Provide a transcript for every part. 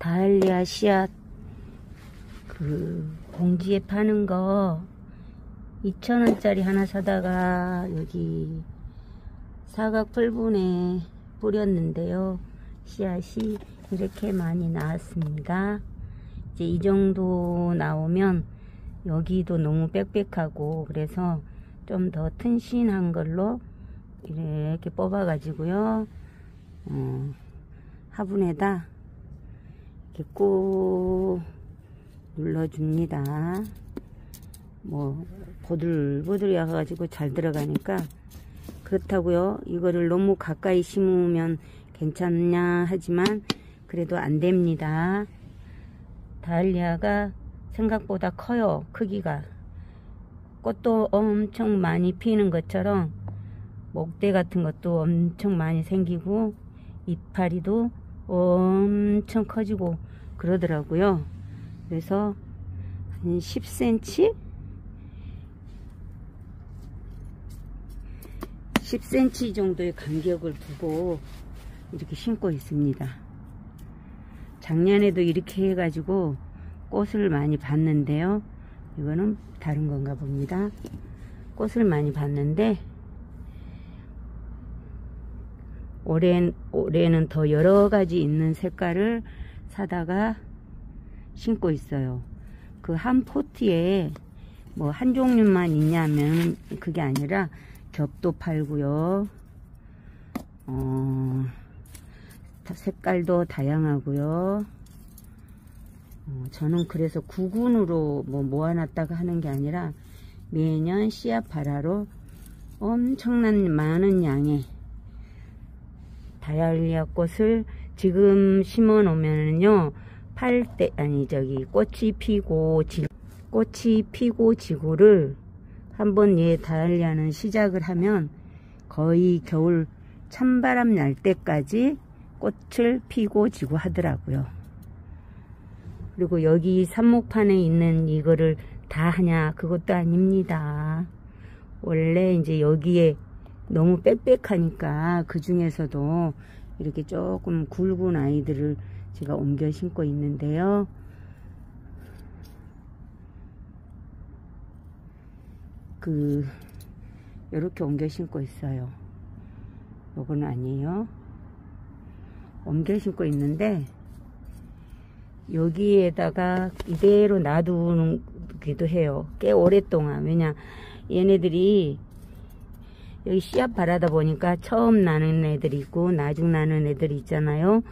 다알리아 씨앗 그 공지에 파는 거 2,000원짜리 하나 사다가 여기 사각 풀분에 뿌렸는데요. 씨앗이 이렇게 많이 나왔습니다. 이제 이 정도 나오면 여기도 너무 빽빽하고 그래서 좀 더 튼신한 걸로 이렇게 뽑아 가지고요 어, 화분에다 이렇게 꾹 눌러줍니다. 뭐 보들보들해 가지고 잘 들어가니까 그렇다고요. 이거를 너무 가까이 심으면 괜찮냐 하지만 그래도 안 됩니다. 다알리아가 생각보다 커요 크기가. 꽃도 엄청 많이 피는 것처럼 목대 같은 것도 엄청 많이 생기고 이파리도 엄 청 커지고 그러더라고요. 그래서 한 10cm 10cm 정도의 간격을 두고 이렇게 심고 있습니다. 작년에도 이렇게 해가지고 꽃을 많이 봤는데요. 이거는 다른 건가 봅니다. 꽃을 많이 봤는데 올해, 올해는 더 여러 가지 있는 색깔을 사다가 심고 있어요. 그 한 포트에 뭐 한 종류만 있냐면 그게 아니라 겹도 팔고요. 어, 색깔도 다양하고요. 어, 저는 그래서 구군으로 뭐 모아놨다가 하는 게 아니라 매년 씨앗 발화로 엄청난 많은 양의 다이알리아 꽃을 지금 심어 놓으면요 팔때 아니 저기 꽃이 피고 지, 꽃이 피고 지고를 한번 얘 다이알리아는 시작을 하면 거의 겨울 찬바람 날 때까지 꽃을 피고 지고 하더라고요. 그리고 여기 삽목판에 있는 이거를 다 하냐 그것도 아닙니다 원래 이제 여기에 너무 빽빽하니까 그 중에서도 이렇게 조금 굵은 아이들을 제가 옮겨 심고 있는데요 그 이렇게 옮겨 심고 있어요 요거는 아니에요 옮겨 심고 있는데 여기에다가 이대로 놔두기도 해요. 꽤 오랫동안. 왜냐, 얘네들이 여기 씨앗 바라다 보니까 처음 나는 애들이 있고 나중 나는 애들이 있잖아요.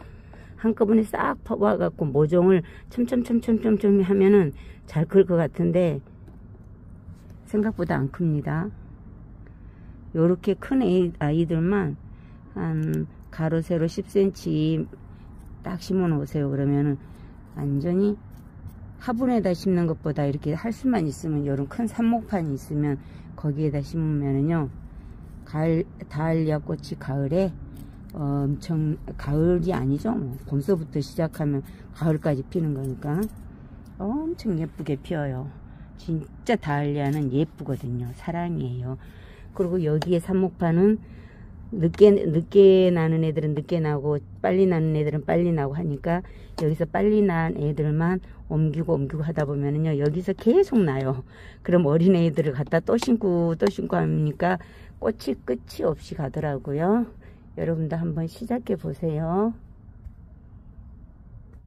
한꺼번에 싹 퍼와갖고 모종을 첨첨첨첨첨첨 하면은 잘 클 것 같은데 생각보다 안 큽니다. 요렇게 큰 아이들만 한 가로 세로 10cm 딱 심어 놓으세요. 그러면은 완전히 화분에다 심는 것보다 이렇게 할 수만 있으면 이런 큰 삽목판이 있으면 거기에다 심으면은요 가을 다알리아 꽃이 가을에 엄청 가을이 아니죠. 뭐 봄서부터 시작하면 가을까지 피는 거니까 엄청 예쁘게 피어요. 진짜 다알리아는 예쁘거든요. 사랑이에요. 그리고 여기에 삽목판은 늦게 늦게 나는 애들은 늦게 나고 빨리 나는 애들은 빨리 나고 하니까 여기서 빨리 난 애들만 옮기고 옮기고 하다 보면은요 여기서 계속 나요. 그럼 어린 애들을 갖다 또 심고 또 심고 하니까 꽃이 끝이 없이 가더라고요. 여러분도 한번 시작해 보세요